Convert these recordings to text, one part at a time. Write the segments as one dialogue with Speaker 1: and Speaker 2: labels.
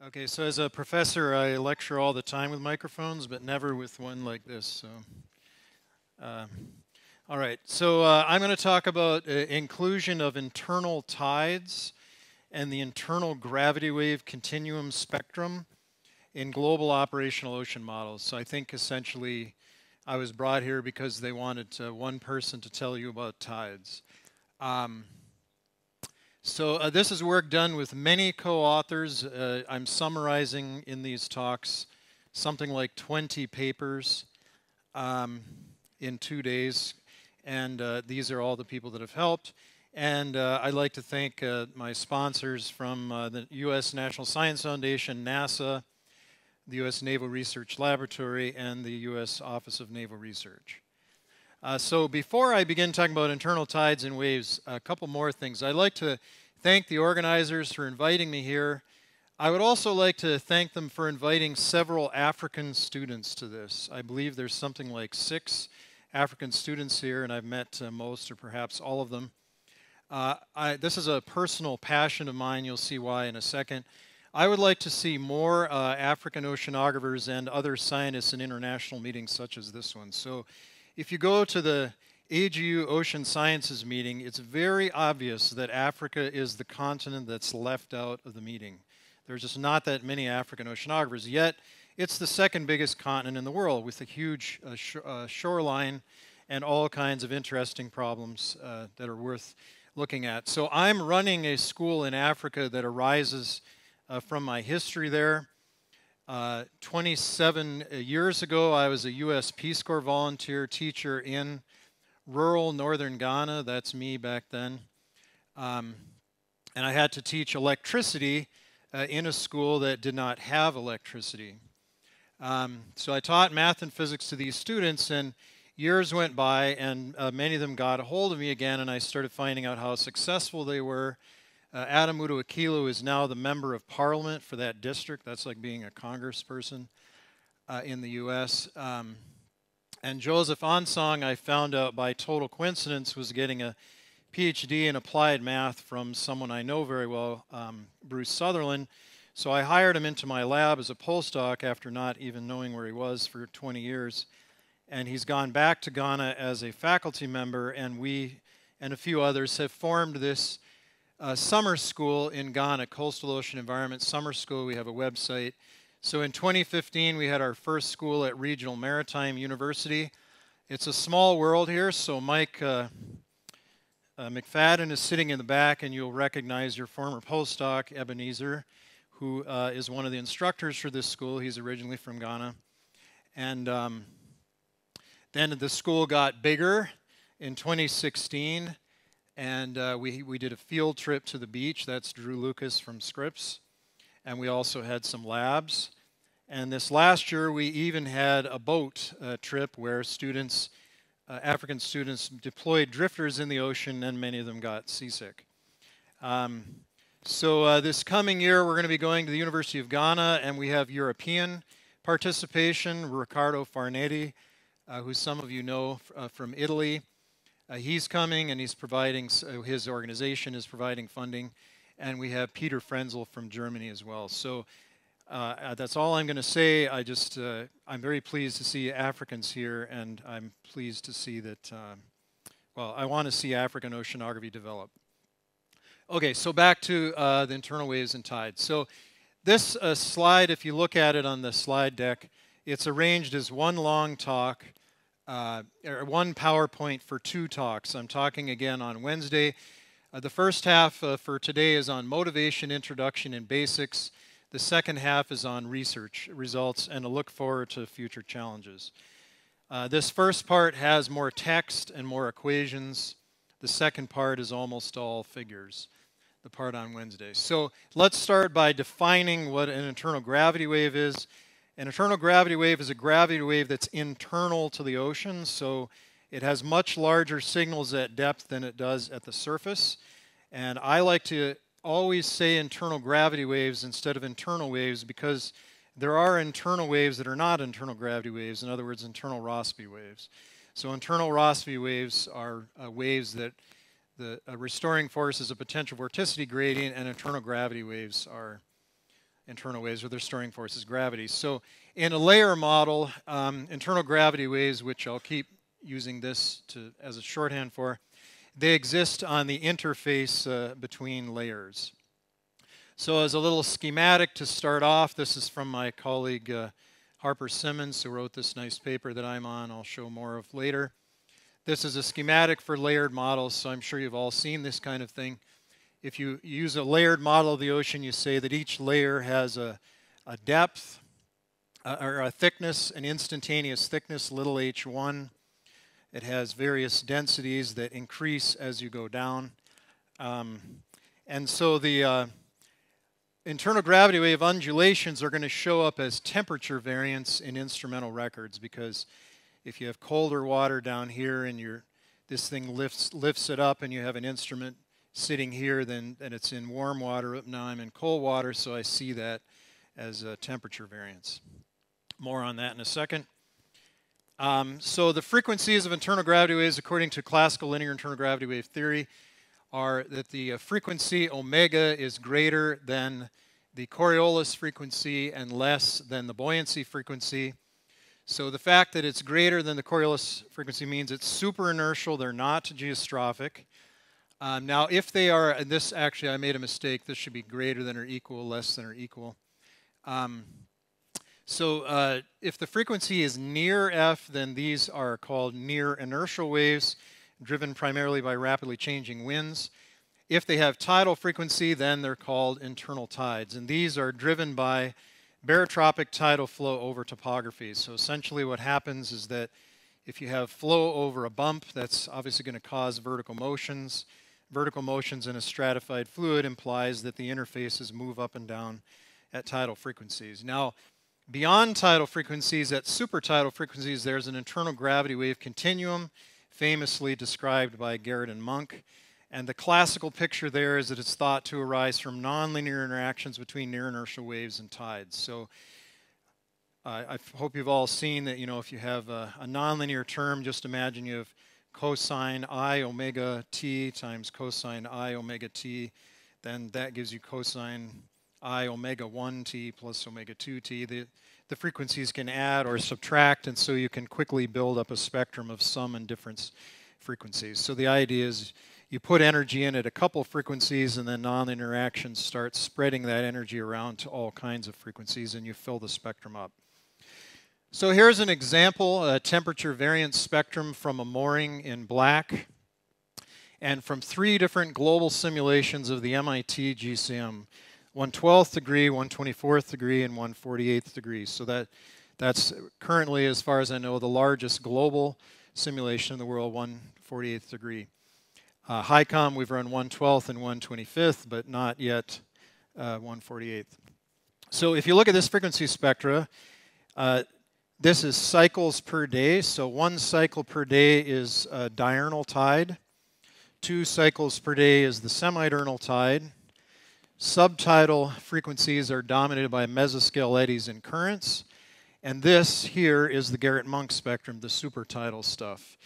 Speaker 1: Okay, so as a professor, I lecture all the time with microphones, but never with one like this. So, uh, all right. So uh, I'm going to talk about uh, inclusion of internal tides and the internal gravity wave continuum spectrum in global operational ocean models. So I think essentially I was brought here because they wanted uh, one person to tell you about tides. Um, so uh, this is work done with many co-authors. Uh, I'm summarizing in these talks something like 20 papers um, in two days. And uh, these are all the people that have helped. And uh, I'd like to thank uh, my sponsors from uh, the U.S. National Science Foundation, NASA, the U.S. Naval Research Laboratory, and the U.S. Office of Naval Research. Uh, so before I begin talking about internal tides and waves, a couple more things. I'd like to thank the organizers for inviting me here. I would also like to thank them for inviting several African students to this. I believe there's something like six African students here, and I've met uh, most or perhaps all of them. Uh, I, this is a personal passion of mine. You'll see why in a second. I would like to see more uh, African oceanographers and other scientists in international meetings such as this one. So if you go to the AGU Ocean Sciences meeting, it's very obvious that Africa is the continent that's left out of the meeting. There's just not that many African oceanographers, yet it's the second biggest continent in the world with a huge uh, sh uh, shoreline and all kinds of interesting problems uh, that are worth looking at. So I'm running a school in Africa that arises uh, from my history there. Uh, 27 years ago, I was a U.S. Peace Corps volunteer teacher in rural northern Ghana. That's me back then. Um, and I had to teach electricity uh, in a school that did not have electricity. Um, so I taught math and physics to these students, and years went by, and uh, many of them got a hold of me again, and I started finding out how successful they were uh, Adam Udu is now the member of parliament for that district. That's like being a congressperson uh, in the U.S. Um, and Joseph Ansong, I found out by total coincidence, was getting a PhD in applied math from someone I know very well, um, Bruce Sutherland. So I hired him into my lab as a postdoc after not even knowing where he was for 20 years. And he's gone back to Ghana as a faculty member, and we and a few others have formed this uh, summer school in Ghana, Coastal Ocean Environment Summer School. We have a website. So in 2015, we had our first school at Regional Maritime University. It's a small world here, so Mike uh, uh, McPhaden is sitting in the back, and you'll recognize your former postdoc, Ebenezer, who uh, is one of the instructors for this school. He's originally from Ghana. And um, then the school got bigger in 2016 and uh, we, we did a field trip to the beach. That's Drew Lucas from Scripps. And we also had some labs. And this last year, we even had a boat uh, trip where students, uh, African students, deployed drifters in the ocean, and many of them got seasick. Um, so uh, this coming year, we're going to be going to the University of Ghana, and we have European participation. Riccardo Farneti, uh, who some of you know uh, from Italy, uh, he's coming and he's providing, so his organization is providing funding. And we have Peter Frenzel from Germany as well. So uh, uh that's all I'm going to say. I just, uh, I'm very pleased to see Africans here, and I'm pleased to see that, uh, well, I want to see African oceanography develop. Okay, so back to uh, the internal waves and tides. So this slide, if you look at it on the slide deck, it's arranged as one long talk uh, or one PowerPoint for two talks. I'm talking again on Wednesday. Uh, the first half uh, for today is on motivation, introduction, and basics. The second half is on research results and a look forward to future challenges. Uh, this first part has more text and more equations. The second part is almost all figures, the part on Wednesday. So let's start by defining what an internal gravity wave is an internal gravity wave is a gravity wave that's internal to the ocean, so it has much larger signals at depth than it does at the surface. And I like to always say internal gravity waves instead of internal waves because there are internal waves that are not internal gravity waves, in other words, internal Rossby waves. So internal Rossby waves are uh, waves that the uh, restoring force is a potential vorticity gradient, and internal gravity waves are internal waves, or their storing force is gravity. So in a layer model, um, internal gravity waves, which I'll keep using this to, as a shorthand for, they exist on the interface uh, between layers. So as a little schematic to start off, this is from my colleague uh, Harper Simmons, who wrote this nice paper that I'm on, I'll show more of later. This is a schematic for layered models, so I'm sure you've all seen this kind of thing. If you use a layered model of the ocean, you say that each layer has a, a depth, uh, or a thickness, an instantaneous thickness, little h1. It has various densities that increase as you go down. Um, and so the uh, internal gravity wave undulations are going to show up as temperature variance in instrumental records because if you have colder water down here and you this thing lifts, lifts it up and you have an instrument sitting here, then, then it's in warm water. Up now I'm in cold water, so I see that as a temperature variance. More on that in a second. Um, so the frequencies of internal gravity waves, according to classical linear internal gravity wave theory, are that the uh, frequency omega is greater than the Coriolis frequency and less than the buoyancy frequency. So the fact that it's greater than the Coriolis frequency means it's super inertial, they're not geostrophic. Um, now, if they are, and this actually I made a mistake, this should be greater than or equal, less than or equal. Um, so uh, if the frequency is near F, then these are called near inertial waves, driven primarily by rapidly changing winds. If they have tidal frequency, then they're called internal tides. And these are driven by barotropic tidal flow over topography. So essentially what happens is that if you have flow over a bump, that's obviously going to cause vertical motions vertical motions in a stratified fluid implies that the interfaces move up and down at tidal frequencies. Now, beyond tidal frequencies, at supertidal frequencies, there's an internal gravity wave continuum, famously described by Garrett and Munk. And the classical picture there is that it's thought to arise from nonlinear interactions between near inertial waves and tides. So uh, I hope you've all seen that, you know, if you have a, a nonlinear term, just imagine you have cosine i omega t times cosine i omega t, then that gives you cosine i omega 1 t plus omega 2 t. The, the frequencies can add or subtract, and so you can quickly build up a spectrum of sum and difference frequencies. So the idea is you put energy in at a couple frequencies, and then non-interactions start spreading that energy around to all kinds of frequencies, and you fill the spectrum up. So here's an example, a temperature variance spectrum from a mooring in black and from three different global simulations of the MIT GCM, 112th degree, 124th degree, and 148th degree. So that, that's currently, as far as I know, the largest global simulation in the world, 148th degree. Uh, HYCOM, we've run 112th and 125th, but not yet uh, 148th. So if you look at this frequency spectra, uh, this is cycles per day. So one cycle per day is a diurnal tide. Two cycles per day is the semidiurnal tide. Subtidal frequencies are dominated by mesoscale eddies and currents. And this here is the Garrett-Munk spectrum, the supertidal stuff.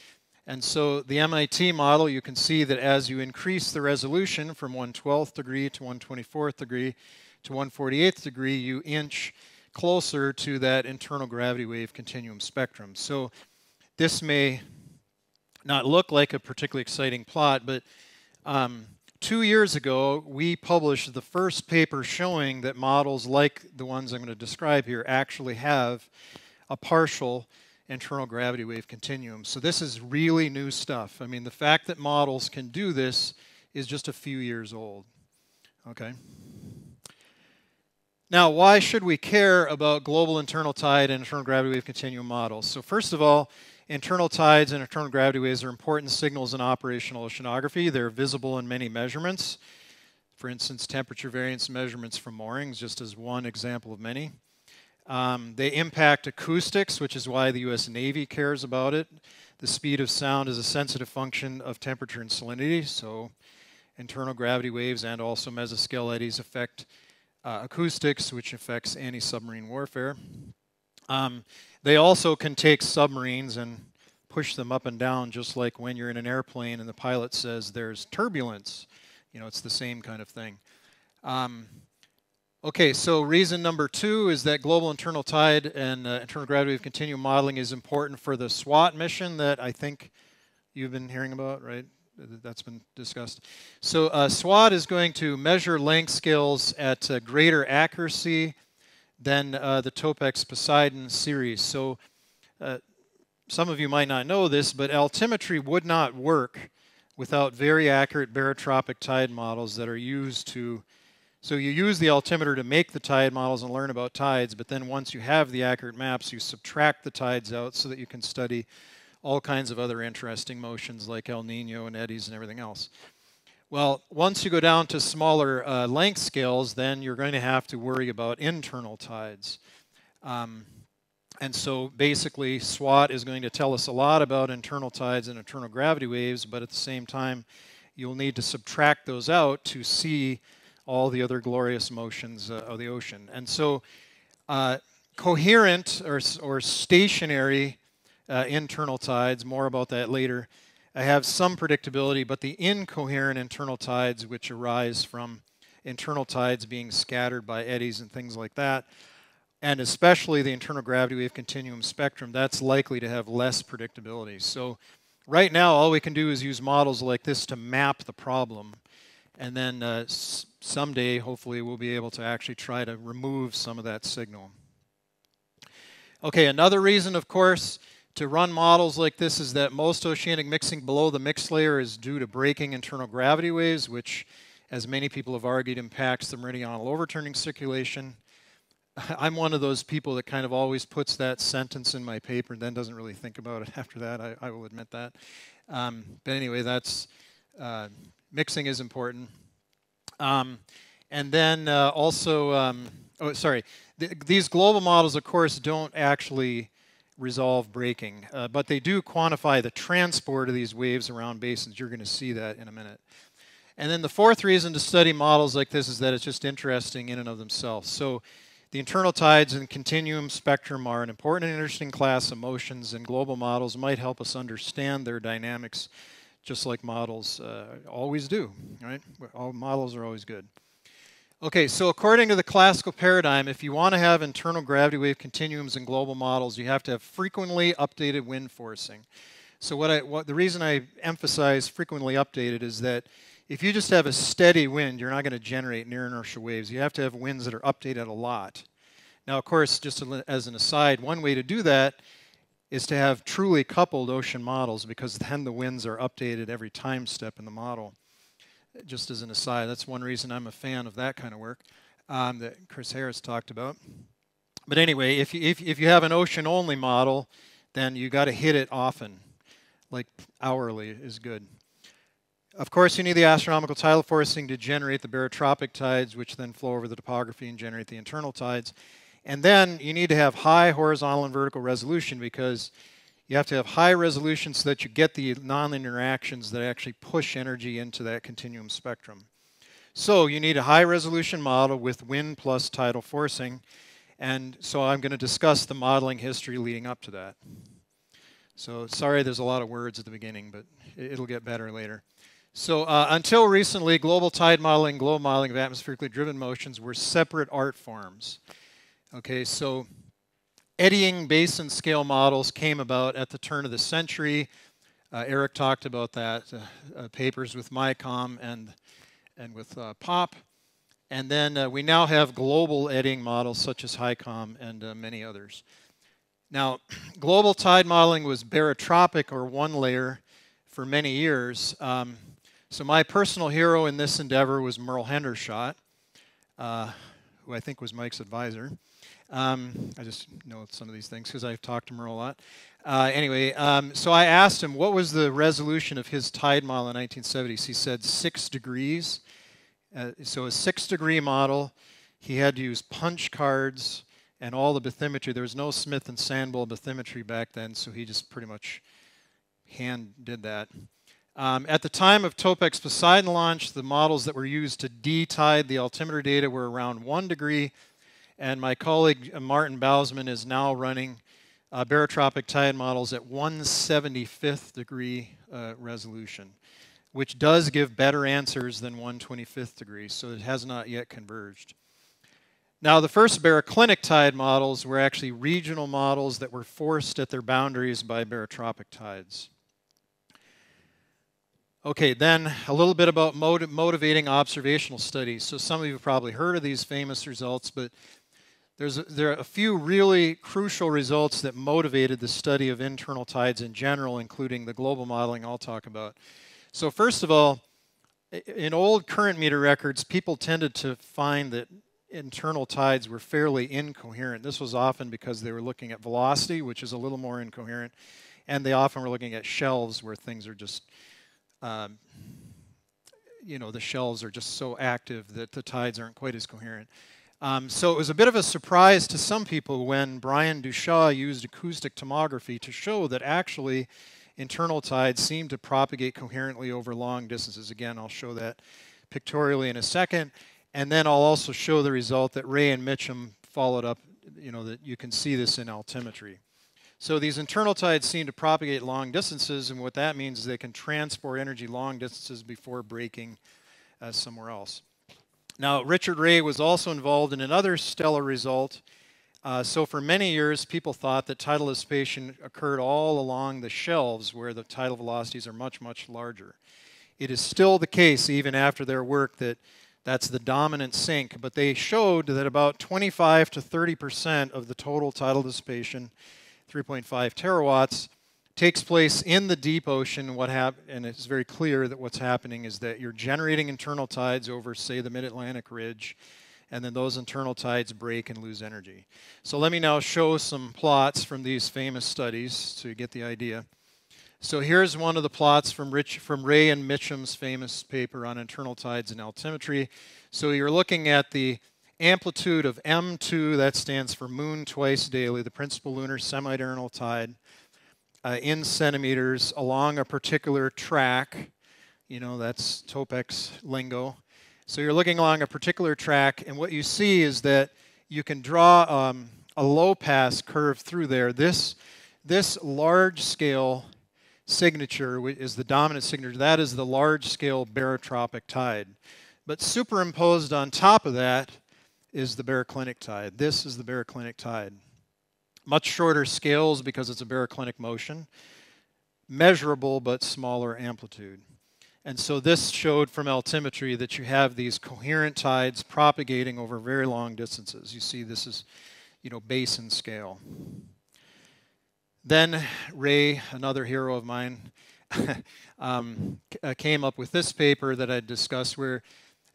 Speaker 1: And so the MIT model, you can see that as you increase the resolution from 112th degree to 124th degree to 148th degree, you inch closer to that internal gravity wave continuum spectrum. So this may not look like a particularly exciting plot, but um, two years ago, we published the first paper showing that models like the ones I'm going to describe here actually have a partial internal gravity wave continuum. So this is really new stuff. I mean, the fact that models can do this is just a few years old. Okay? Now, why should we care about global internal tide and internal gravity wave continuum models? So first of all, internal tides and internal gravity waves are important signals in operational oceanography. They're visible in many measurements. For instance, temperature variance measurements from moorings, just as one example of many. Um, they impact acoustics, which is why the U.S. Navy cares about it. The speed of sound is a sensitive function of temperature and salinity, so internal gravity waves and also mesoscale eddies affect uh, acoustics, which affects anti-submarine warfare. Um, they also can take submarines and push them up and down, just like when you're in an airplane and the pilot says there's turbulence. You know, it's the same kind of thing. Um, Okay, so reason number two is that global internal tide and uh, internal gravity of continuum modeling is important for the SWOT mission that I think you've been hearing about, right? That's been discussed. So uh, SWOT is going to measure length scales at uh, greater accuracy than uh, the Topex Poseidon series. So uh, some of you might not know this, but altimetry would not work without very accurate barotropic tide models that are used to so you use the altimeter to make the tide models and learn about tides, but then once you have the accurate maps, you subtract the tides out so that you can study all kinds of other interesting motions like El Nino and eddies and everything else. Well, once you go down to smaller uh, length scales, then you're going to have to worry about internal tides. Um, and so basically, SWOT is going to tell us a lot about internal tides and internal gravity waves, but at the same time, you'll need to subtract those out to see all the other glorious motions uh, of the ocean. And so, uh, coherent or, or stationary uh, internal tides, more about that later, have some predictability, but the incoherent internal tides, which arise from internal tides being scattered by eddies and things like that, and especially the internal gravity wave continuum spectrum, that's likely to have less predictability. So, right now, all we can do is use models like this to map the problem and then uh, someday, hopefully, we'll be able to actually try to remove some of that signal. Okay, another reason, of course, to run models like this is that most oceanic mixing below the mix layer is due to breaking internal gravity waves, which, as many people have argued, impacts the meridional overturning circulation. I'm one of those people that kind of always puts that sentence in my paper and then doesn't really think about it after that. I, I will admit that. Um, but anyway, that's uh, mixing is important. Um, and then uh, also, um, oh, sorry, Th these global models, of course, don't actually resolve breaking, uh, but they do quantify the transport of these waves around basins. You're going to see that in a minute. And then the fourth reason to study models like this is that it's just interesting in and of themselves. So the internal tides and continuum spectrum are an important and interesting class of motions, and global models might help us understand their dynamics just like models uh, always do, right? All models are always good. Okay, so according to the classical paradigm, if you want to have internal gravity wave continuums in global models, you have to have frequently updated wind forcing. So what I, what, the reason I emphasize frequently updated is that if you just have a steady wind, you're not going to generate near inertial waves. You have to have winds that are updated a lot. Now, of course, just as an aside, one way to do that is to have truly coupled ocean models because then the winds are updated every time step in the model. Just as an aside, that's one reason I'm a fan of that kind of work um, that Chris Harris talked about. But anyway, if you, if, if you have an ocean only model, then you got to hit it often, like hourly is good. Of course, you need the astronomical tidal forcing to generate the barotropic tides, which then flow over the topography and generate the internal tides. And then you need to have high horizontal and vertical resolution because you have to have high resolution so that you get the nonlinear interactions that actually push energy into that continuum spectrum. So you need a high resolution model with wind plus tidal forcing. And so I'm going to discuss the modeling history leading up to that. So sorry there's a lot of words at the beginning, but it'll get better later. So uh, until recently, global tide modeling, global modeling of atmospherically driven motions were separate art forms. Okay, so eddying basin scale models came about at the turn of the century. Uh, Eric talked about that, uh, uh, papers with MICOM and, and with uh, POP. And then uh, we now have global eddying models such as HYCOM and uh, many others. Now, global tide modeling was barotropic or one layer for many years. Um, so my personal hero in this endeavor was Myrl Hendershott, who I think was Mike's advisor. Um, I just know some of these things because I've talked to Myrl a lot. Uh, anyway, um, so I asked him what was the resolution of his tide model in 1970s. He said six degrees. Uh, so a six degree model, he had to use punch cards and all the bathymetry. There was no Smith and Sandwell bathymetry back then, so he just pretty much hand did that. Um, at the time of Topex Poseidon launch, the models that were used to de-tide the altimeter data were around one degree and my colleague uh, Maarten Buijsman is now running uh, barotropic tide models at 175th degree uh, resolution, which does give better answers than 125th degree, so it has not yet converged. Now, the first baroclinic tide models were actually regional models that were forced at their boundaries by barotropic tides. Okay, then a little bit about motiv motivating observational studies. So some of you have probably heard of these famous results, but there's a, there are a few really crucial results that motivated the study of internal tides in general, including the global modeling I'll talk about. So first of all, in old current meter records, people tended to find that internal tides were fairly incoherent. This was often because they were looking at velocity, which is a little more incoherent, and they often were looking at shelves where things are just, um, you know, the shelves are just so active that the tides aren't quite as coherent. Um, so it was a bit of a surprise to some people when Brian Dushaw used acoustic tomography to show that actually internal tides seem to propagate coherently over long distances. Again, I'll show that pictorially in a second. And then I'll also show the result that Ray and Mitchum followed up, you know, that you can see this in altimetry. So these internal tides seem to propagate long distances, and what that means is they can transport energy long distances before breaking uh, somewhere else. Now, Richard Ray was also involved in another stellar result uh, so for many years, people thought that tidal dissipation occurred all along the shelves where the tidal velocities are much, much larger. It is still the case, even after their work, that that's the dominant sink, but they showed that about 25 to 30 percent of the total tidal dissipation, 3.5 terawatts, takes place in the deep ocean. What hap- and it's very clear that what's happening is that you're generating internal tides over, say, the mid-Atlantic ridge, and then those internal tides break and lose energy. So let me now show some plots from these famous studies you get the idea. So here's one of the plots from, Rich, from Ray and Mitchum's famous paper on internal tides and altimetry. So you're looking at the amplitude of M2, that stands for moon twice daily, the principal lunar semidiurnal tide, uh, in centimeters along a particular track. You know, that's Topex lingo. So you're looking along a particular track, and what you see is that you can draw um, a low pass curve through there. This, this large scale signature is the dominant signature. That is the large scale barotropic tide. But superimposed on top of that is the baroclinic tide. This is the baroclinic tide. Much shorter scales because it's a baroclinic motion. Measurable but smaller amplitude. And so this showed from altimetry that you have these coherent tides propagating over very long distances. You see this is, you know, basin scale. Then Ray, another hero of mine, um, uh, came up with this paper that I discussed where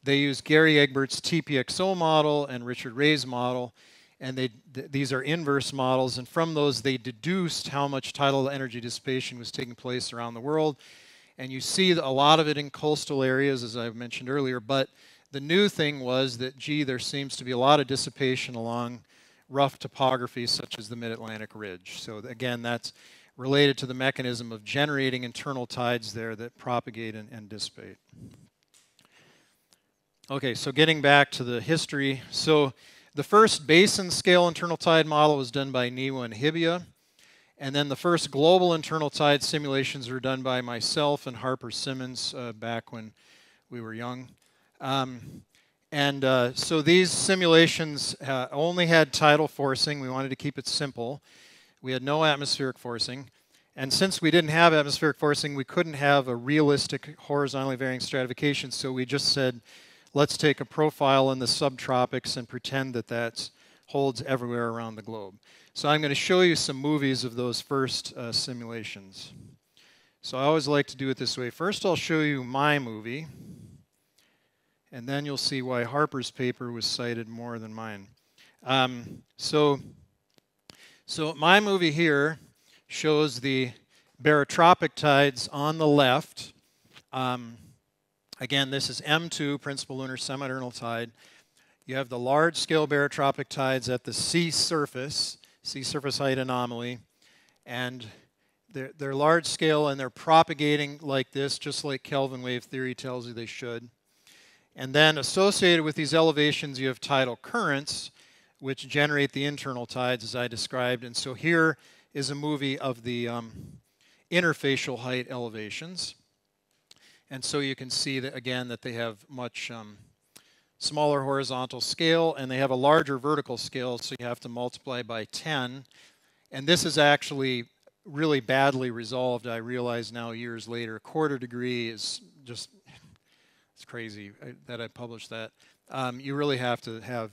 Speaker 1: they used Gary Egbert's TPXO model and Richard Ray's model, and they th these are inverse models, and from those they deduced how much tidal energy dissipation was taking place around the world and you see a lot of it in coastal areas, as I mentioned earlier. But the new thing was that, gee, there seems to be a lot of dissipation along rough topography, such as the Mid Atlantic Ridge. So, again, that's related to the mechanism of generating internal tides there that propagate and, and dissipate. Okay, so getting back to the history. So, the first basin scale internal tide model was done by Niwa and Hibiya. And then the first global internal tide simulations were done by myself and Harper Simmons uh, back when we were young. Um, and uh, so these simulations uh, only had tidal forcing. We wanted to keep it simple. We had no atmospheric forcing. And since we didn't have atmospheric forcing, we couldn't have a realistic horizontally varying stratification. So we just said, let's take a profile in the subtropics and pretend that that holds everywhere around the globe. So I'm going to show you some movies of those first uh, simulations. So I always like to do it this way. First I'll show you my movie, and then you'll see why Harper's paper was cited more than mine. Um, so, so my movie here shows the barotropic tides on the left. Um, again, this is M2, principal lunar semidiurnal tide. You have the large scale barotropic tides at the sea surface sea surface height anomaly. And they're, they're large scale and they're propagating like this, just like Kelvin wave theory tells you they should. And then associated with these elevations, you have tidal currents, which generate the internal tides, as I described. And so here is a movie of the um, interfacial height elevations. And so you can see that again that they have much um, smaller horizontal scale, and they have a larger vertical scale, so you have to multiply by 10. And this is actually really badly resolved, I realize now years later. A quarter degree is just, it's crazy that I published that. Um, you really have to have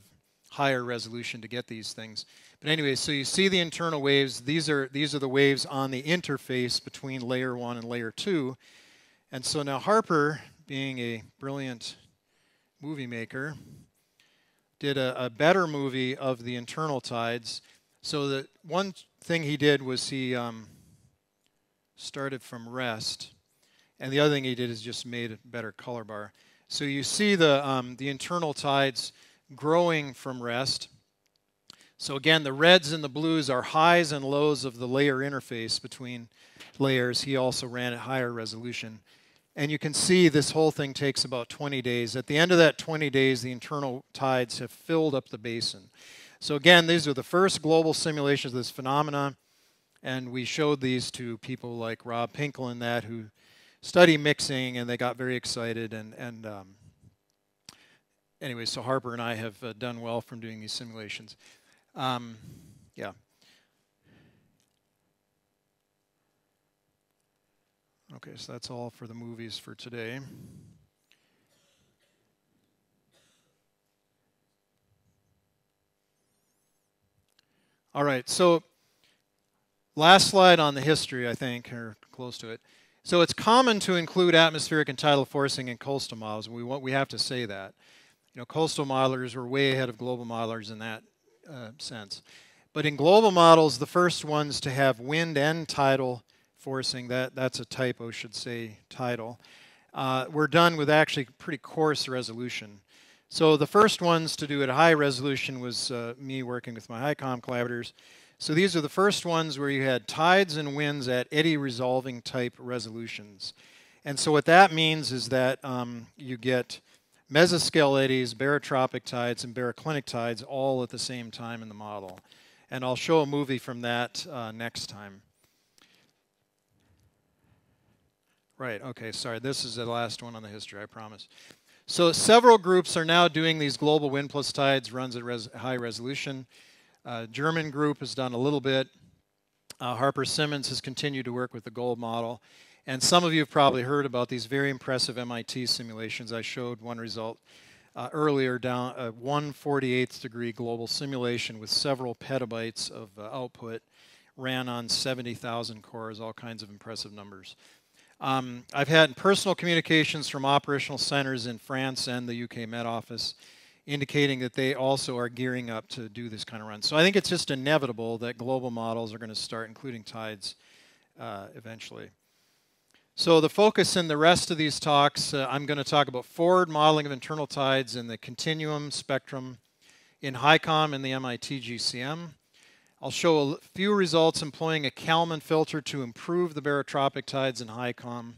Speaker 1: higher resolution to get these things. But anyway, so you see the internal waves. These are, these are the waves on the interface between layer one and layer two. And so now Harper, being a brilliant movie maker, did a, a better movie of the internal tides. So that one thing he did was he um, started from rest, and the other thing he did is just made a better color bar. So you see the um, the internal tides growing from rest. So again, the reds and the blues are highs and lows of the layer interface between layers. He also ran at higher resolution. And you can see this whole thing takes about 20 days. At the end of that 20 days, the internal tides have filled up the basin. So again, these are the first global simulations of this phenomena, and we showed these to people like Rob Pinkel and that who study mixing, and they got very excited. And, and um, anyway, so Harper and I have uh, done well from doing these simulations. Um, yeah. Okay, so that's all for the movies for today. All right, so last slide on the history, I think, or close to it. So it's common to include atmospheric and tidal forcing in coastal models. We, want, we have to say that. You know, coastal modelers were way ahead of global modelers in that uh, sense. But in global models, the first ones to have wind and tidal forcing, that, that's a typo, should say title. uh, were done with actually pretty coarse resolution. So the first ones to do at high resolution was uh, me working with my HYCOM collaborators. So these are the first ones where you had tides and winds at eddy resolving type resolutions. And so what that means is that um, you get mesoscale eddies, barotropic tides, and baroclinic tides all at the same time in the model. And I'll show a movie from that uh, next time. Right, okay, sorry. This is the last one on the history, I promise. So several groups are now doing these global wind plus tides runs at res high resolution. Uh, German group has done a little bit. Uh, Harper Simmons has continued to work with the GOLD model. And some of you have probably heard about these very impressive MIT simulations. I showed one result uh, earlier down a 148th degree global simulation with several petabytes of uh, output ran on 70,000 cores, all kinds of impressive numbers. Um, I've had personal communications from operational centers in France and the UK Met Office indicating that they also are gearing up to do this kind of run. So I think it's just inevitable that global models are going to start including tides uh, eventually. So the focus in the rest of these talks, uh, I'm going to talk about forward modeling of internal tides in the continuum spectrum in HYCOM and the MIT GCM. I'll show a few results employing a Kalman filter to improve the barotropic tides in HYCOM.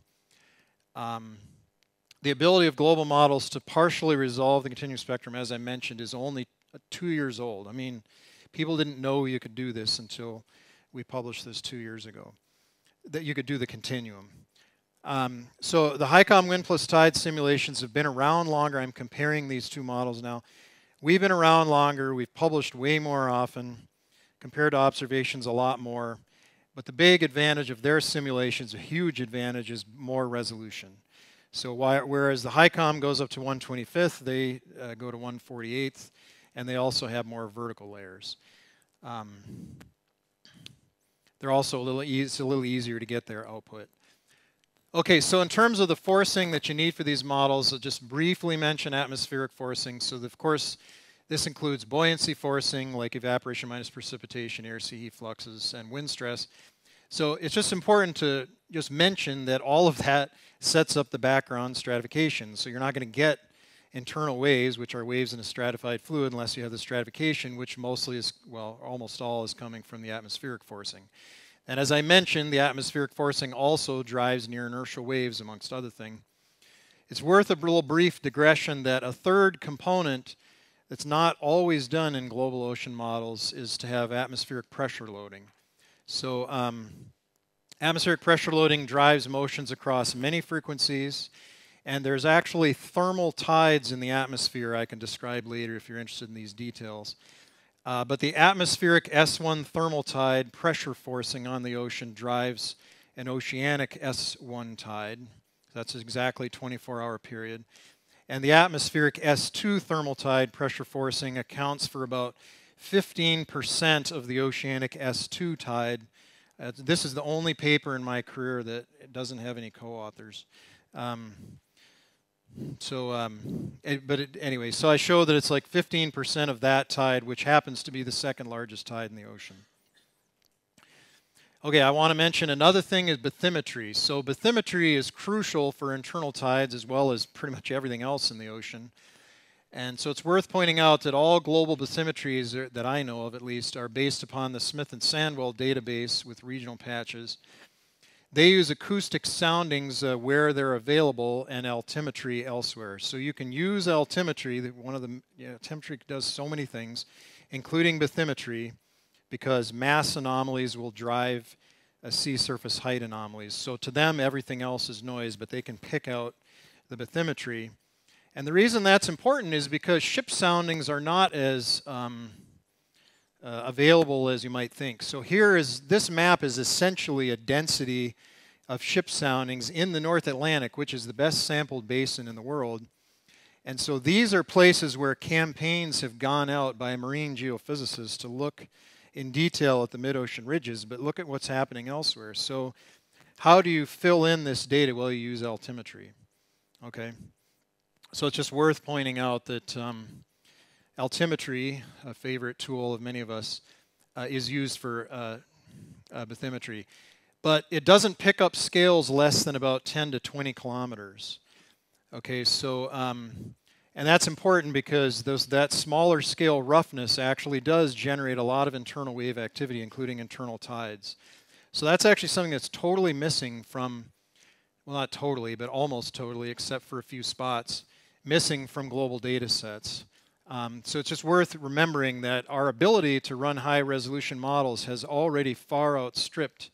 Speaker 1: Um, the ability of global models to partially resolve the continuum spectrum, as I mentioned, is only two years old. I mean, people didn't know you could do this until we published this two years ago, that you could do the continuum. Um, so the HYCOM wind plus tide simulations have been around longer. I'm comparing these two models now. We've been around longer. We've published way more often compared to observations a lot more. But the big advantage of their simulations, a huge advantage, is more resolution. So why, whereas the HYCOM goes up to 125th, they uh, go to 148th, and they also have more vertical layers. Um, they're also a little, e it's a little easier to get their output. Okay, so in terms of the forcing that you need for these models, I'll just briefly mention atmospheric forcing. So of course, this includes buoyancy forcing, like evaporation minus precipitation, air sea heat fluxes, and wind stress. So it's just important to just mention that all of that sets up the background stratification. So you're not going to get internal waves, which are waves in a stratified fluid, unless you have the stratification, which mostly is, well, almost all is coming from the atmospheric forcing. And as I mentioned, the atmospheric forcing also drives near inertial waves, amongst other things. It's worth a little brief digression that a third component that's not always done in global ocean models is to have atmospheric pressure loading. So um, atmospheric pressure loading drives motions across many frequencies, And there's actually thermal tides in the atmosphere I can describe later if you're interested in these details. Uh, but the atmospheric S1 thermal tide pressure forcing on the ocean drives an oceanic S1 tide. That's exactly 24 hour period. And the atmospheric S2 thermal tide pressure forcing accounts for about 15% of the oceanic S2 tide. Uh, this is the only paper in my career that doesn't have any co authors. Um, so, um, it, but it, anyway, so I show that it's like 15% of that tide, which happens to be the second largest tide in the ocean. Okay, I want to mention another thing is bathymetry. So, bathymetry is crucial for internal tides as well as pretty much everything else in the ocean. And so, it's worth pointing out that all global bathymetries are, that I know of, at least, are based upon the Smith and Sandwell database with regional patches. They use acoustic soundings uh, where they're available and altimetry elsewhere. So you can use altimetry. One of the you know, altimetry does so many things, including bathymetry, because mass anomalies will drive sea surface height anomalies. So to them, everything else is noise, but they can pick out the bathymetry. And the reason that's important is because ship soundings are not as um, uh, available as you might think. So here is this map is essentially a density of ship soundings in the North Atlantic, which is the best sampled basin in the world. And so these are places where campaigns have gone out by marine geophysicists to look in detail at the mid-ocean ridges, but look at what's happening elsewhere. So how do you fill in this data? Well, you use altimetry. Okay. So it's just worth pointing out that um, Altimetry, a favorite tool of many of us, uh, is used for uh, uh, bathymetry. But it doesn't pick up scales less than about 10 to 20 kilometers. Okay, so, um, and that's important because those, that smaller scale roughness actually does generate a lot of internal wave activity, including internal tides. So that's actually something that's totally missing from, well, not totally, but almost totally, except for a few spots, missing from global data sets. Um, so it's just worth remembering that our ability to run high resolution models has already far outstripped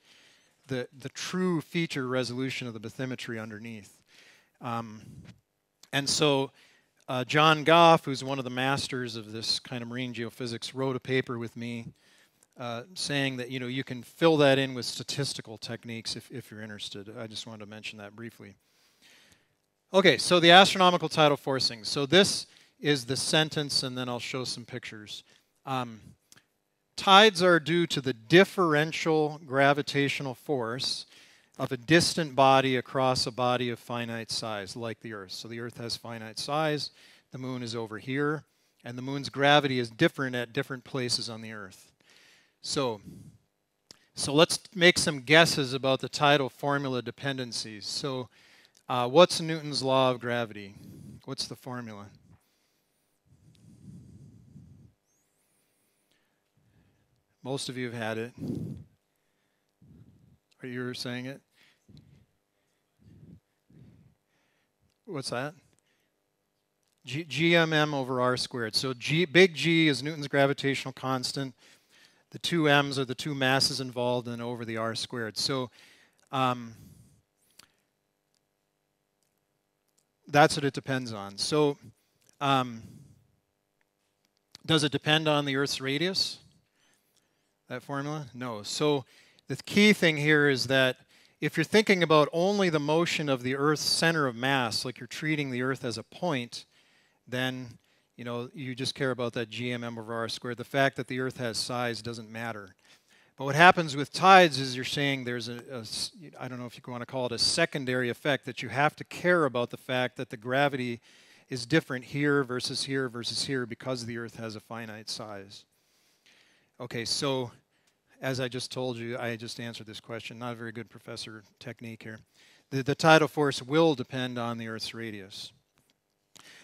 Speaker 1: the, the true feature resolution of the bathymetry underneath. Um, and so uh, John Goff, who's one of the masters of this kind of marine geophysics, wrote a paper with me uh, saying that you know you can fill that in with statistical techniques if, if you're interested. I just wanted to mention that briefly. Okay, so the astronomical tidal forcing. So this is the sentence, and then I'll show some pictures. Um, tides are due to the differential gravitational force of a distant body across a body of finite size, like the Earth. So the Earth has finite size, the moon is over here, and the moon's gravity is different at different places on the Earth. So, so let's make some guesses about the tidal formula dependencies. So, uh, what's Newton's law of gravity? What's the formula? Most of you have had it. You were saying it? What's that? G, GMM over R squared. So G, big G is Newton's gravitational constant. The two M's are the two masses involved and over the R squared. So um, that's what it depends on. So um, does it depend on the Earth's radius? that formula? No. So the key thing here is that if you're thinking about only the motion of the Earth's center of mass, like you're treating the Earth as a point, then you know you just care about that GMM over R squared. The fact that the Earth has size doesn't matter. But what happens with tides is you're saying there's a, a I don't know if you want to call it a secondary effect that you have to care about the fact that the gravity is different here versus here versus here because the Earth has a finite size. Okay, so as I just told you, I just answered this question. Not a very good professor technique here. The, the tidal force will depend on the Earth's radius.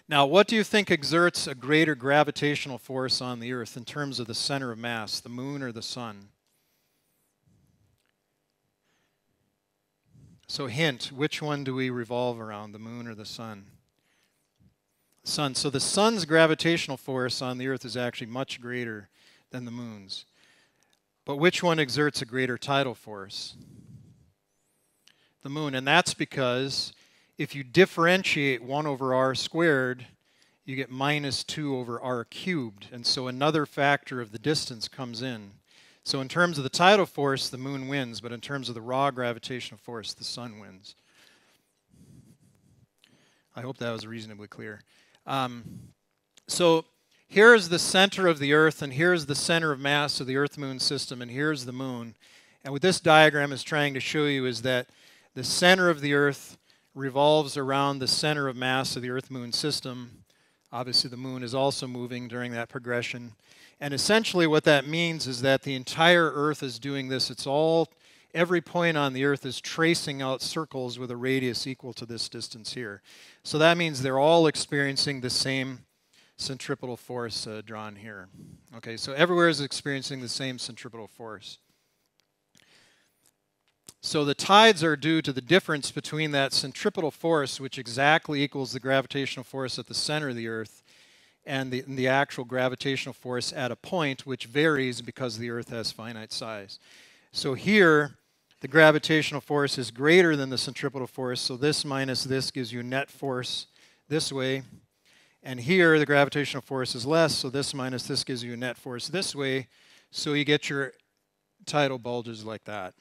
Speaker 1: Now, what do you think exerts a greater gravitational force on the Earth in terms of the center of mass, the moon or the sun? So, hint which one do we revolve around, the moon or the sun? Sun. So, the sun's gravitational force on the Earth is actually much greater than the moon's. But which one exerts a greater tidal force? The moon. And that's because if you differentiate 1 over r squared, you get minus 2 over r cubed. And so another factor of the distance comes in. So in terms of the tidal force, the moon wins, but in terms of the raw gravitational force, the sun wins. I hope that was reasonably clear. Um, so here's the center of the Earth, and here's the center of mass of the Earth-Moon system, and here's the moon. And what this diagram is trying to show you is that the center of the Earth revolves around the center of mass of the Earth-Moon system. Obviously, the moon is also moving during that progression. And essentially, what that means is that the entire Earth is doing this. It's all, every point on the Earth is tracing out circles with a radius equal to this distance here. So that means they're all experiencing the same centripetal force uh, drawn here. Okay, so everywhere is experiencing the same centripetal force. So the tides are due to the difference between that centripetal force, which exactly equals the gravitational force at the center of the Earth, and the, and the actual gravitational force at a point, which varies because the Earth has finite size. So here, the gravitational force is greater than the centripetal force, so this minus this gives you net force this way. And here, the gravitational force is less, so this minus this gives you a net force this way. So you get your tidal bulges like that.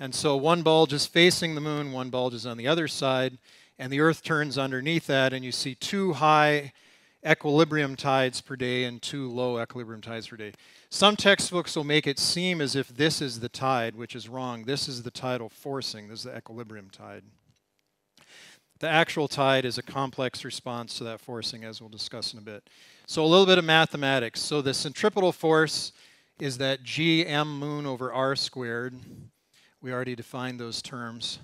Speaker 1: And so one bulge is facing the moon, one bulge is on the other side, and the Earth turns underneath that, and you see two high equilibrium tides per day and two low equilibrium tides per day. Some textbooks will make it seem as if this is the tide, which is wrong. This is the tidal forcing, this is the equilibrium tide. The actual tide is a complex response to that forcing, as we'll discuss in a bit. So a little bit of mathematics. So the centripetal force is that gm moon over r squared. We already defined those terms.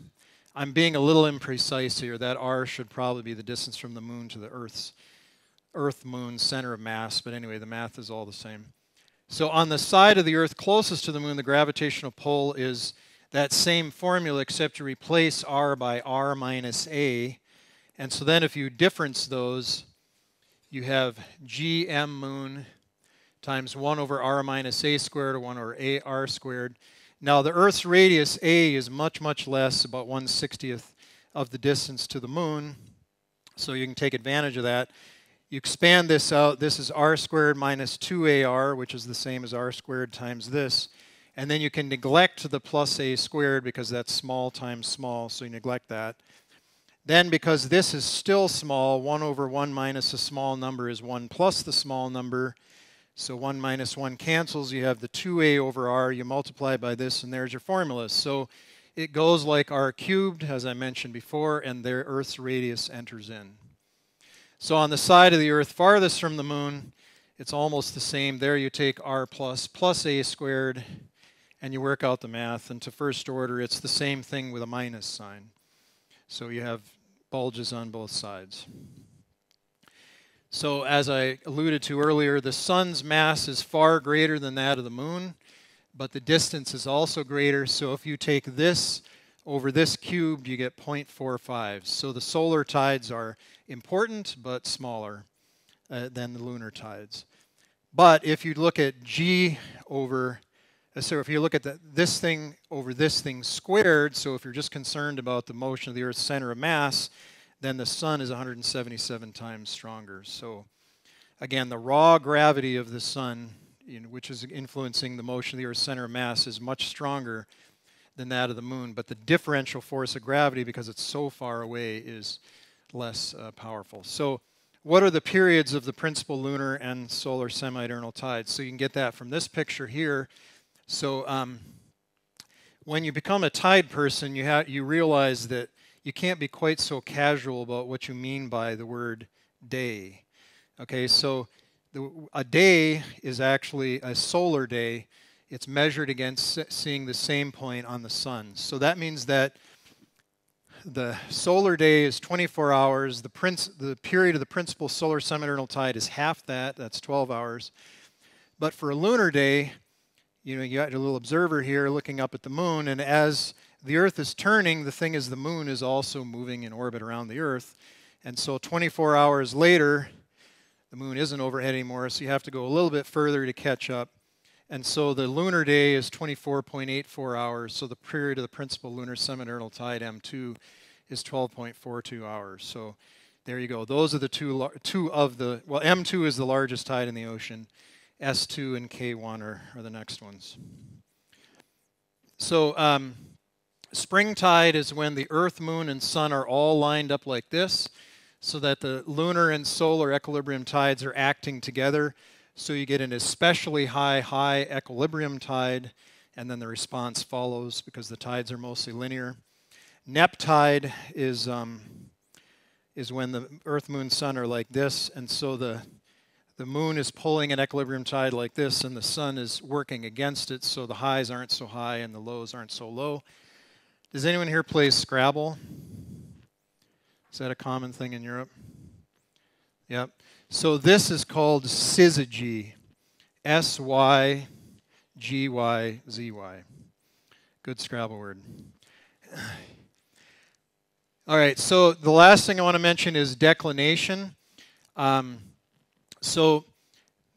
Speaker 1: I'm being a little imprecise here. That r should probably be the distance from the moon to the Earth's Earth-moon center of mass. But anyway, the math is all the same. So on the side of the Earth closest to the moon, the gravitational pull is that same formula, except you replace r by r minus a. And so then if you difference those, you have gm moon times 1 over r minus a squared or 1 over a r squared. Now the Earth's radius a is much, much less, about 1 60th of the distance to the moon. So you can take advantage of that. You expand this out. This is r squared minus 2ar, which is the same as r squared times this. And then you can neglect the plus a squared because that's small times small, so you neglect that. Then because this is still small, 1 over 1 minus a small number is 1 plus the small number. So 1 minus 1 cancels. You have the 2a over r. You multiply by this, and there's your formula. So it goes like r cubed, as I mentioned before, and there Earth's radius enters in. So on the side of the Earth farthest from the moon, it's almost the same. There you take r plus plus a squared and you work out the math. And to first order, it's the same thing with a minus sign. So you have bulges on both sides. So as I alluded to earlier, the sun's mass is far greater than that of the moon, but the distance is also greater. So if you take this over this cubed, you get 0.45. So the solar tides are important, but smaller uh, than the lunar tides. But if you look at g over so if you look at the, this thing over this thing squared, so if you're just concerned about the motion of the Earth's center of mass, then the sun is 177 times stronger. So again, the raw gravity of the sun, which is influencing the motion of the Earth's center of mass, is much stronger than that of the moon. But the differential force of gravity, because it's so far away, is less uh, powerful. So what are the periods of the principal lunar and solar semi-diurnal tides? So you can get that from this picture here. So um, when you become a tide person, you, ha- you realize that you can't be quite so casual about what you mean by the word day. Okay, so the, a day is actually a solar day. It's measured against seeing the same point on the sun. So that means that the solar day is 24 hours. The, prince, the period of the principal solar semi-diurnal tide is half that. That's 12 hours. But for a lunar day, you know, you got a little observer here looking up at the moon, and as the Earth is turning, the thing is the moon is also moving in orbit around the Earth. And so 24 hours later, the moon isn't overhead anymore, so you have to go a little bit further to catch up. And so the lunar day is 24.84 hours. So the period of the principal lunar semidiurnal tide M2 is 12.42 hours. So there you go. Those are the two two of the well M2 is the largest tide in the ocean. S2 and K1 are, are the next ones. So um, spring tide is when the Earth, Moon, and Sun are all lined up like this, so that the lunar and solar equilibrium tides are acting together. So you get an especially high high equilibrium tide, and then the response follows because the tides are mostly linear. Neap tide is um, is when the Earth, Moon, Sun are like this, and so the the moon is pulling an equilibrium tide like this, and the sun is working against it, so the highs aren't so high and the lows aren't so low. Does anyone here play Scrabble? Is that a common thing in Europe? Yep. So this is called syzygy. S Y G Y Z Y. Good Scrabble word. All right, so the last thing I want to mention is declination. Um, so,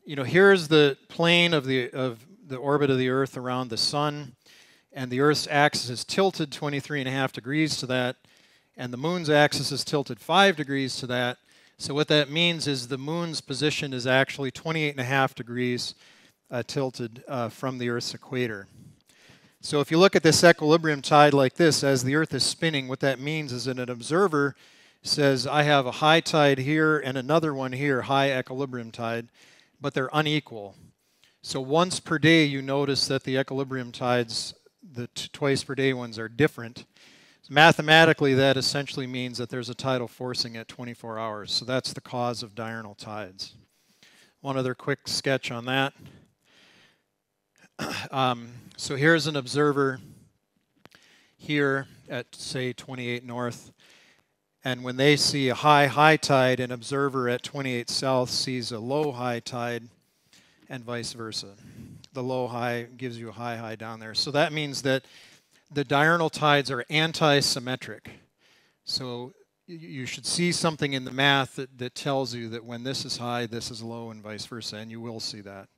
Speaker 1: you know, here's the plane of the of the orbit of the Earth around the Sun, and the Earth's axis is tilted 23 and a half degrees to that, and the Moon's axis is tilted five degrees to that. So what that means is the Moon's position is actually 28 and a half degrees uh, tilted uh, from the Earth's equator. So if you look at this equilibrium tide like this, as the Earth is spinning, what that means is that an observer says, I have a high tide here and another one here, high equilibrium tide, but they're unequal. So once per day, you notice that the equilibrium tides, the twice per day ones, are different. So mathematically, that essentially means that there's a tidal forcing at 24 hours. So that's the cause of diurnal tides. One other quick sketch on that. Um, so here's an observer here at, say, 28 north. And when they see a high high tide, an observer at 28 south sees a low high tide, and vice versa. The low high gives you a high high down there. So that means that the diurnal tides are anti symmetric. So you should see something in the math that, that tells you that when this is high, this is low, and vice versa, and you will see that.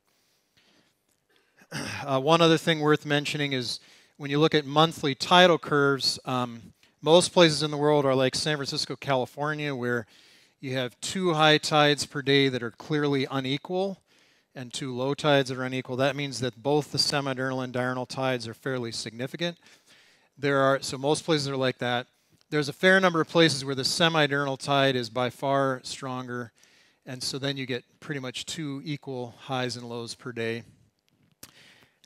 Speaker 1: Uh, one other thing worth mentioning is when you look at monthly tidal curves, um, most places in the world are like San Francisco, California, where you have two high tides per day that are clearly unequal and two low tides that are unequal. That means that both the semidiurnal and diurnal tides are fairly significant. There are so most places are like that. There's a fair number of places where the semidiurnal tide is by far stronger, and so then you get pretty much two equal highs and lows per day.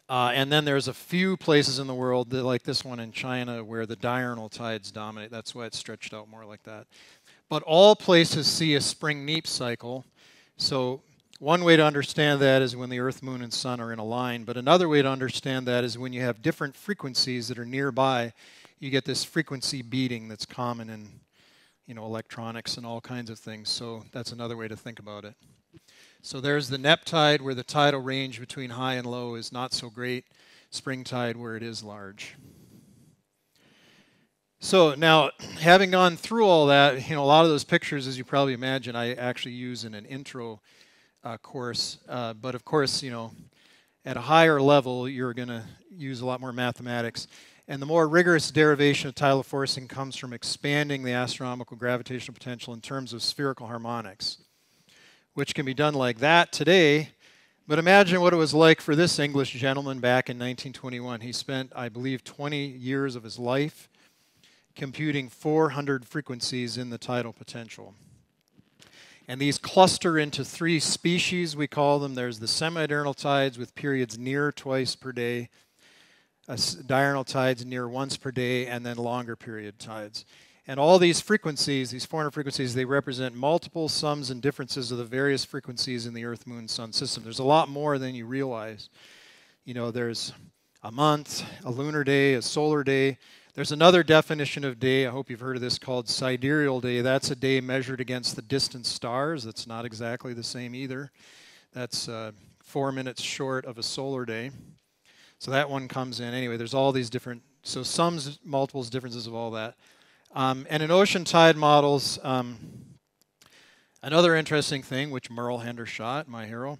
Speaker 1: Uh, and then there's a few places in the world, that, like this one in China, where the diurnal tides dominate. That's why it's stretched out more like that. But all places see a spring neap cycle. So one way to understand that is when the Earth, Moon, and Sun are in a line. But another way to understand that is when you have different frequencies that are nearby, you get this frequency beating that's common in you know, electronics and all kinds of things. So that's another way to think about it. So there's the neap tide where the tidal range between high and low is not so great, spring tide where it is large. So now, having gone through all that, you know, a lot of those pictures, as you probably imagine, I actually use in an intro uh, course. Uh, but of course, you know, at a higher level, you're going to use a lot more mathematics. And the more rigorous derivation of tidal forcing comes from expanding the astronomical gravitational potential in terms of spherical harmonics which can be done like that today. But imagine what it was like for this English gentleman back in 1921. He spent, I believe, 20 years of his life computing 400 frequencies in the tidal potential. And these cluster into three species, we call them. There's the semidiurnal tides with periods near twice per day, uh, diurnal tides near once per day, and then longer period tides. And all these frequencies, these 400 frequencies, they represent multiple sums and differences of the various frequencies in the Earth, Moon, Sun system. There's a lot more than you realize. You know, there's a month, a lunar day, a solar day. There's another definition of day, I hope you've heard of this, called sidereal day. That's a day measured against the distant stars. That's not exactly the same either. That's uh, four minutes short of a solar day. So that one comes in. Anyway, there's all these different, so sums, multiples, differences of all that. Um, and in ocean tide models, um, another interesting thing, which Myrl Hendershott, my hero,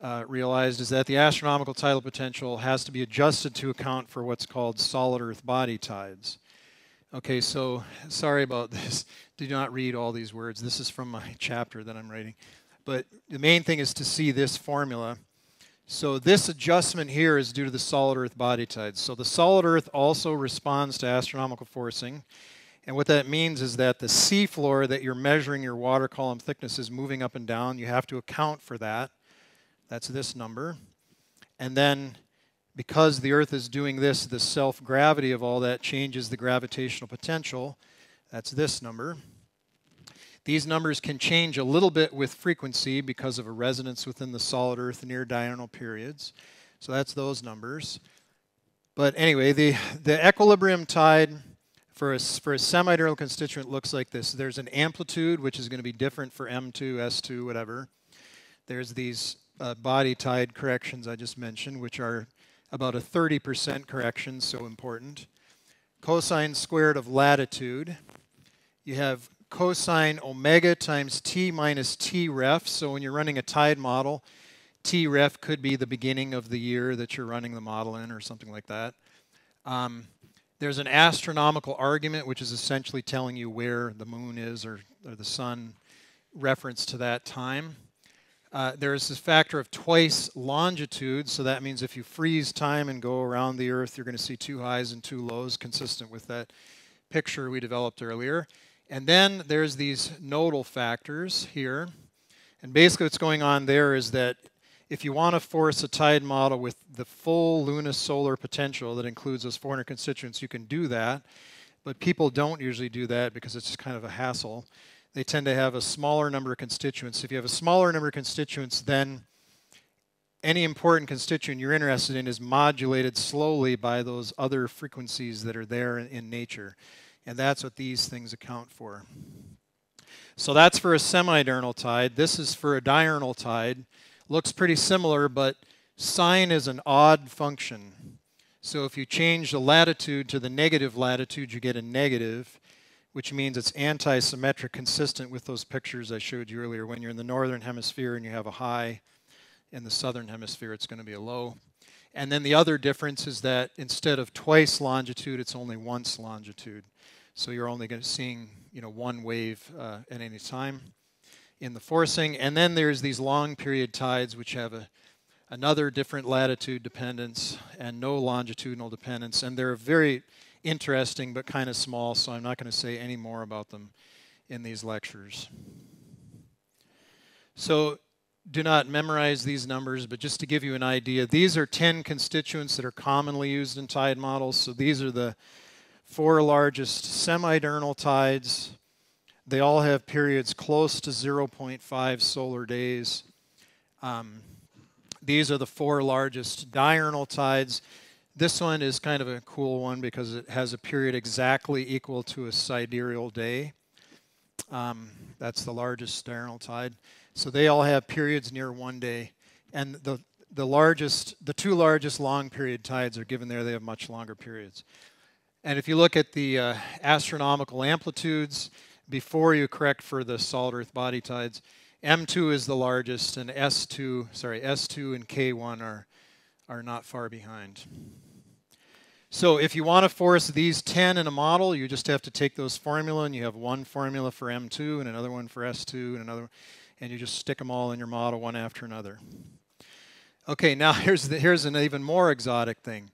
Speaker 1: uh, realized is that the astronomical tidal potential has to be adjusted to account for what's called solid Earth body tides. Okay, so sorry about this. Do not read all these words. This is from my chapter that I'm writing. But the main thing is to see this formula. So this adjustment here is due to the solid Earth body tides. So the solid Earth also responds to astronomical forcing. And what that means is that the seafloor that you're measuring your water column thickness is moving up and down. You have to account for that. That's this number. And then because the Earth is doing this, the self gravity of all that changes the gravitational potential. That's this number. These numbers can change a little bit with frequency because of a resonance within the solid Earth near diurnal periods. So that's those numbers. But anyway, the, the equilibrium tide for a, for a constituent looks like this. There's an amplitude, which is going to be different for M2, S2, whatever. There's these uh, body tide corrections I just mentioned, which are about a 30% correction, so important. Cosine squared of latitude. You have cosine omega times t minus t ref. So when you're running a tide model, t ref could be the beginning of the year that you're running the model in or something like that. Um, there's an astronomical argument, which is essentially telling you where the moon is or, or the sun, reference to that time. Uh, there's this factor of twice longitude, so that means if you freeze time and go around the Earth, you're going to see two highs and two lows, consistent with that picture we developed earlier. And then there's these nodal factors here. And basically what's going on there is that if you want to force a tide model with the full lunisolar potential that includes those 400 constituents, you can do that. But people don't usually do that because it's kind of a hassle. They tend to have a smaller number of constituents. If you have a smaller number of constituents, then any important constituent you're interested in is modulated slowly by those other frequencies that are there in, in nature. And that's what these things account for. So that's for a semi-diurnal tide. This is for a diurnal tide. Looks pretty similar, but sine is an odd function. So if you change the latitude to the negative latitude, you get a negative, which means it's anti-symmetric, consistent with those pictures I showed you earlier. When you're in the northern hemisphere and you have a high, in the southern hemisphere it's going to be a low. And then the other difference is that instead of twice longitude, it's only once longitude. So you're only going to seeing you know one wave uh, at any time in the forcing. And then there's these long period tides which have a, another different latitude dependence and no longitudinal dependence. And they're very interesting but kind of small, so I'm not going to say any more about them in these lectures. So do not memorize these numbers, but just to give you an idea, these are 10 constituents that are commonly used in tide models. So these are the four largest semi-diurnal tides. They all have periods close to 0.5 solar days. Um, these are the four largest diurnal tides. This one is kind of a cool one because it has a period exactly equal to a sidereal day. Um, that's the largest diurnal tide. So they all have periods near one day. And the, the largest, the two largest long period tides are given there. They have much longer periods. And if you look at the uh, astronomical amplitudes before you correct for the solid Earth body tides, M2 is the largest, and S2, sorry, S2 and K1 are, are not far behind. So if you want to force these 10 in a model, you just have to take those formula, and you have one formula for M2 and another one for S2 and another, and you just stick them all in your model one after another. Okay, now here's, the, here's an even more exotic thing.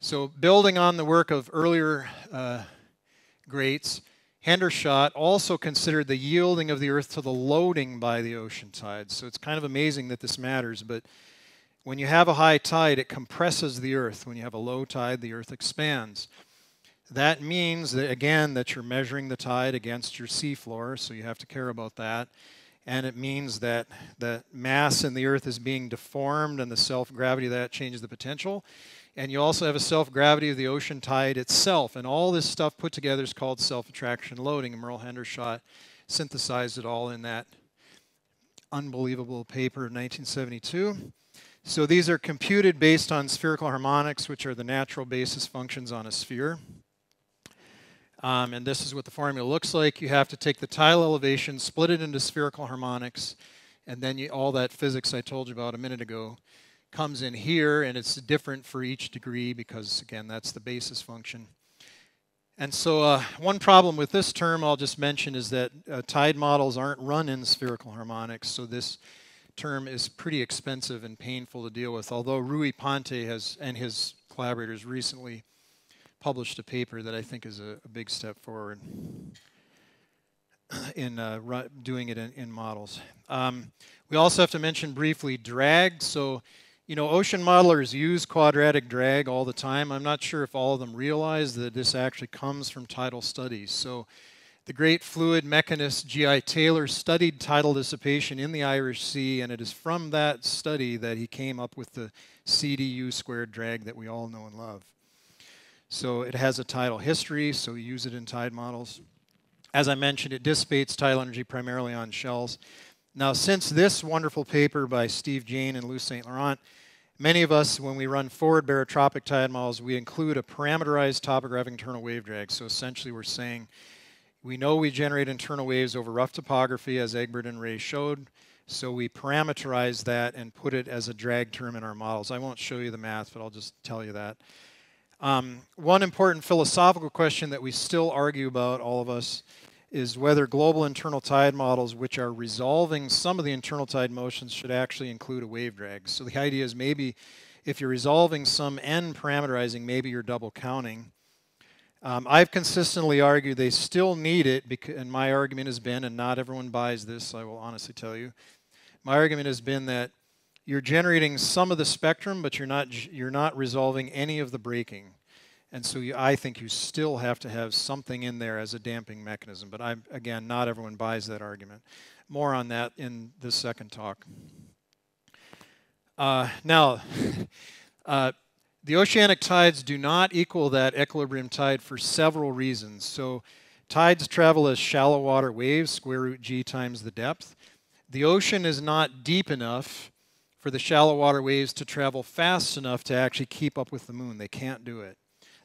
Speaker 1: So, building on the work of earlier uh, greats, Hendershott also considered the yielding of the earth to the loading by the ocean tides. So, it's kind of amazing that this matters, but when you have a high tide, it compresses the earth. When you have a low tide, the earth expands. That means that, again, that you're measuring the tide against your seafloor, so you have to care about that. And it means that the mass in the earth is being deformed, and the self gravity of that changes the potential. And you also have a self gravity of the ocean tide itself. And all this stuff put together is called self attraction loading. And Myrl Hendershott synthesized it all in that unbelievable paper of 1972. So these are computed based on spherical harmonics, which are the natural basis functions on a sphere. Um, and this is what the formula looks like. You have to take the tidal elevation, split it into spherical harmonics, and then you, all that physics I told you about a minute ago comes in here, and it's different for each degree because, again, that's the basis function. And so uh, one problem with this term I'll just mention is that uh, tide models aren't run in spherical harmonics, so this term is pretty expensive and painful to deal with, although Rui Ponte has and his collaborators recently published a paper that I think is a, a big step forward in uh, doing it in, in models. Um, we also have to mention briefly drag. So you know, ocean modelers use quadratic drag all the time. I'm not sure if all of them realize that this actually comes from tidal studies. So the great fluid mechanist G.I. Taylor studied tidal dissipation in the Irish Sea, and it is from that study that he came up with the CDU squared drag that we all know and love. So it has a tidal history, so we use it in tide models. As I mentioned, it dissipates tidal energy primarily on shells. Now, since this wonderful paper by Steve Jayne and Lou St. Laurent, many of us, when we run forward barotropic tide models, we include a parameterized topographic internal wave drag. So essentially, we're saying we know we generate internal waves over rough topography, as Egbert and Ray showed. So we parameterize that and put it as a drag term in our models. I won't show you the math, but I'll just tell you that. Um, one important philosophical question that we still argue about, all of us, is whether global internal tide models, which are resolving some of the internal tide motions, should actually include a wave drag. So the idea is maybe if you're resolving some n parameterizing, maybe you're double counting. Um, I've consistently argued they still need it, and my argument has been, and not everyone buys this, I will honestly tell you, my argument has been that you're generating some of the spectrum, but you're not, you're not resolving any of the breaking. And so you, I think you still have to have something in there as a damping mechanism. But I, again, not everyone buys that argument. More on that in the second talk. Uh, now, uh, the oceanic tides do not equal that equilibrium tide for several reasons. So tides travel as shallow water waves, square root g times the depth. The ocean is not deep enough for the shallow water waves to travel fast enough to actually keep up with the moon. They can't do it.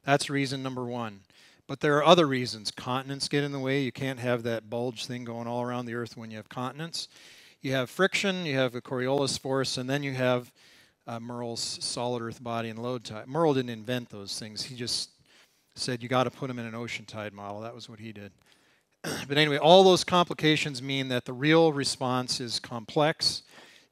Speaker 1: That's reason number one. But there are other reasons. Continents get in the way. You can't have that bulge thing going all around the Earth when you have continents. You have friction, you have a Coriolis force, and then you have uh, Myrl's solid Earth body and load tide. Merle didn't invent those things. He just said you got to put them in an ocean tide model. That was what he did. but anyway, all those complications mean that the real response is complex.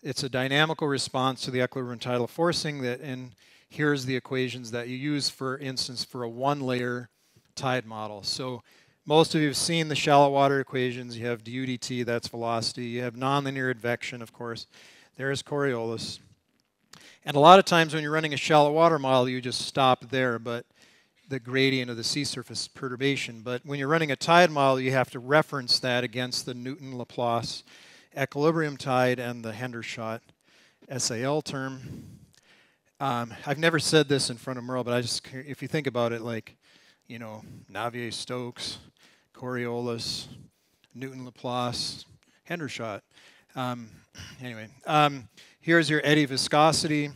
Speaker 1: It's a dynamical response to the equilibrium tidal forcing that in here's the equations that you use, for instance, for a one-layer tide model. So most of you have seen the shallow water equations. You have du dt, that's velocity. You have nonlinear advection, of course. There's Coriolis. And a lot of times when you're running a shallow water model, you just stop there, but the gradient of the sea surface perturbation. But when you're running a tide model, you have to reference that against the Newton-Laplace equilibrium tide and the Hendershott SAL term. Um, I've never said this in front of Myrl, but I just, if you think about it, like, you know, Navier-Stokes, Coriolis, Newton-Laplace, Hendershott. Um, anyway, um, here's your eddy viscosity.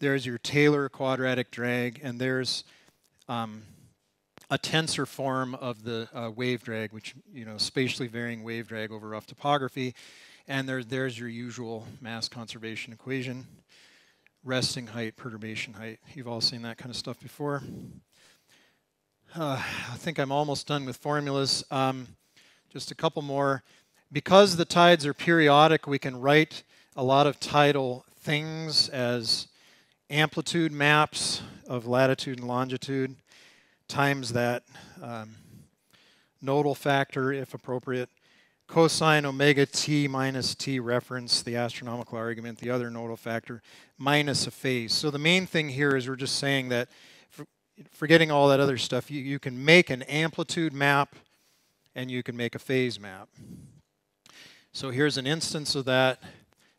Speaker 1: There's your Taylor quadratic drag, and there's um, a tensor form of the uh, wave drag, which you know, spatially varying wave drag over rough topography. And there, there's your usual mass conservation equation resting height, perturbation height. You've all seen that kind of stuff before. Uh, I think I'm almost done with formulas. Um, just a couple more. Because the tides are periodic, we can write a lot of tidal things as amplitude maps of latitude and longitude times that um, nodal factor, if appropriate, cosine omega t minus t reference, the astronomical argument, the other nodal factor, minus a phase. So the main thing here is we're just saying that, forgetting all that other stuff, you, you can make an amplitude map and you can make a phase map. So here's an instance of that,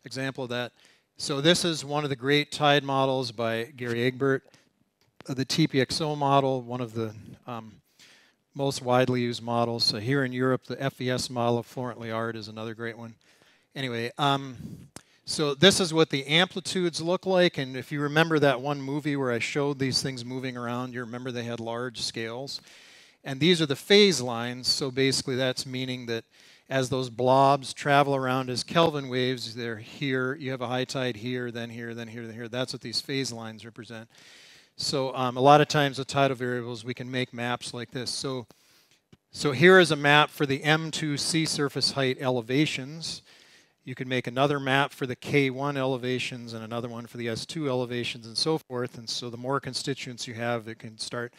Speaker 1: example of that. So this is one of the great tide models by Gary Egbert, the TPXO model, one of the um, most widely used models. So here in Europe, the FES model of Florent Lyard is another great one. Anyway, um, so this is what the amplitudes look like. And if you remember that one movie where I showed these things moving around, you remember they had large scales. And these are the phase lines. So basically that's meaning that as those blobs travel around as Kelvin waves, they're here. You have a high tide here, then here, then here, then here. That's what these phase lines represent. So um, a lot of times with tidal variables, we can make maps like this. So, so here is a map for the M2 sea surface height elevations. You can make another map for the K1 elevations and another one for the S2 elevations and so forth. And so the more constituents you have, it can start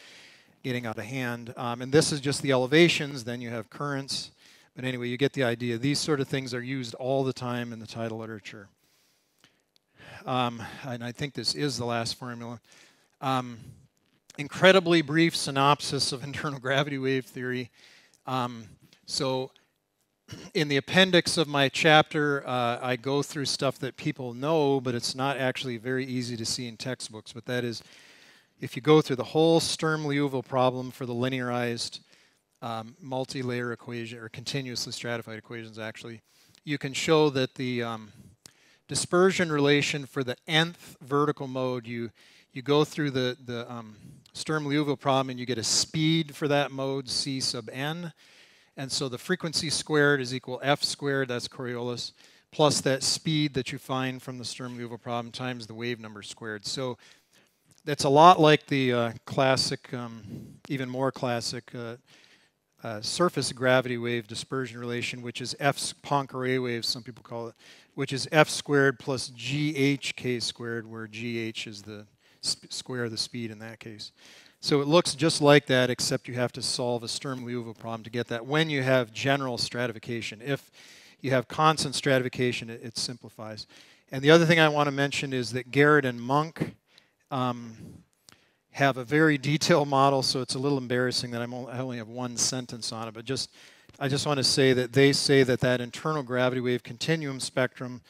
Speaker 1: getting out of hand. Um, and this is just the elevations. Then you have currents. But anyway, you get the idea. These sort of things are used all the time in the tidal literature. Um, and I think this is the last formula. Um, incredibly brief synopsis of internal gravity wave theory. Um, so, in the appendix of my chapter, uh, I go through stuff that people know, but it's not actually very easy to see in textbooks. But that is, if you go through the whole Sturm-Liouville problem for the linearized um, multi-layer equation, or continuously stratified equations, actually, you can show that the um, dispersion relation for the nth vertical mode, you you go through the, the um, Sturm-Liouville problem and you get a speed for that mode, c sub n. And so the frequency squared is equal f squared, that's Coriolis, plus that speed that you find from the Sturm-Liouville problem times the wave number squared. So that's a lot like the uh, classic, um, even more classic, uh, uh, surface gravity wave dispersion relation, which is F Poincare wave, some people call it, which is F squared plus GHK squared, where GH is the square the speed in that case. So it looks just like that, except you have to solve a Sturm-Liouville problem to get that when you have general stratification. If you have constant stratification, it, it simplifies. And the other thing I want to mention is that Garrett and Munk um, have a very detailed model, so it's a little embarrassing that I'm only, I only have one sentence on it, but just I just want to say that they say that that internal gravity wave continuum spectrum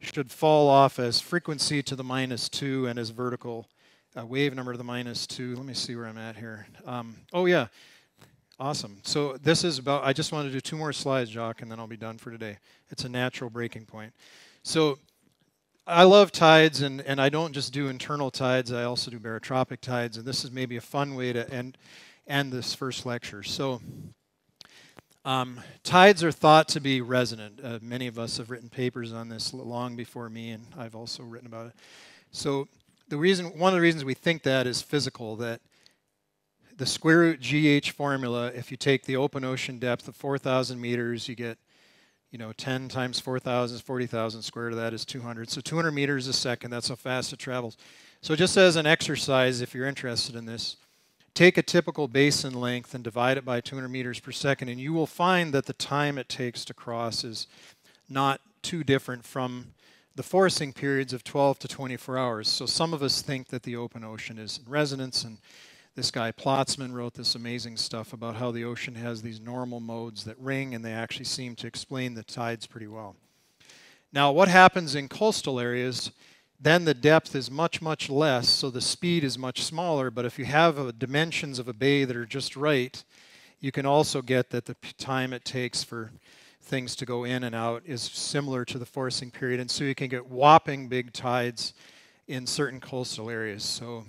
Speaker 1: should fall off as frequency to the minus 2 and as vertical uh, wave number to the minus 2. Let me see where I'm at here. Um, oh, yeah. Awesome. So this is about, I just want to do two more slides, Jock, and then I'll be done for today. It's a natural breaking point. So I love tides, and, and I don't just do internal tides, I also do barotropic tides, and this is maybe a fun way to end, end this first lecture. So um, tides are thought to be resonant. Uh, many of us have written papers on this long before me, and I've also written about it. So the reason, one of the reasons we think that is physical. That the square root GH formula, if you take the open ocean depth of 4,000 meters, you get, you know, 10 times 4,000 is 40,000. Square root of that is 200. So 200 meters a second. That's how fast it travels. So just as an exercise, if you're interested in this, Take a typical basin length and divide it by 200 meters per second, and you will find that the time it takes to cross is not too different from the forcing periods of 12 to 24 hours. So some of us think that the open ocean is in resonance, and this guy Platzman wrote this amazing stuff about how the ocean has these normal modes that ring, and they actually seem to explain the tides pretty well. Now, what happens in coastal areas then the depth is much, much less, so the speed is much smaller. But if you have dimensions of a bay that are just right, you can also get that the time it takes for things to go in and out is similar to the forcing period. And so you can get whopping big tides in certain coastal areas. So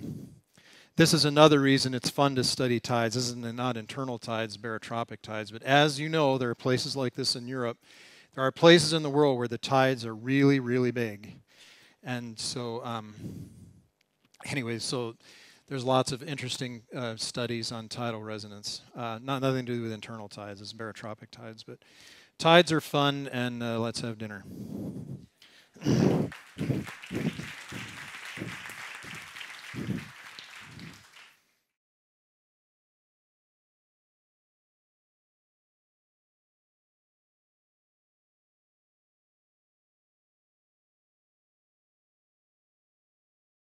Speaker 1: this is another reason it's fun to study tides. This is not internal tides, barotropic tides. But as you know, there are places like this in Europe. There are places in the world where the tides are really, really big. And so, um, anyway, so there's lots of interesting uh, studies on tidal resonance. Uh, not nothing to do with internal tides; it's barotropic tides. But tides are fun, and uh, let's have dinner.